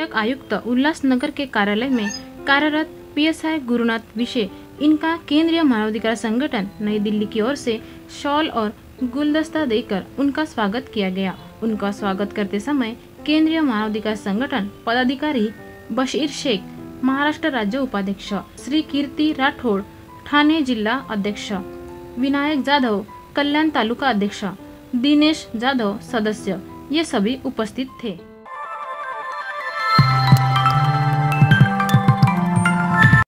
सहायक आयुक्त उल्लासनगर के कार्यालय में कार्यरत पीएसआई गुरुनाथ विषय इनका केंद्रीय मानवाधिकार संगठन नई दिल्ली की ओर से शॉल और गुलदस्ता देकर उनका स्वागत किया गया। उनका स्वागत करते समय केंद्रीय मानवाधिकार संगठन पदाधिकारी बशीर शेख, महाराष्ट्र राज्य उपाध्यक्ष श्री कीर्ती राठोड, ठाणे जिल्हा अध्यक्ष विनायक जाधव, कल्याण तालुका अध्यक्ष दिनेश जाधव सदस्य, ये सभी उपस्थित थे।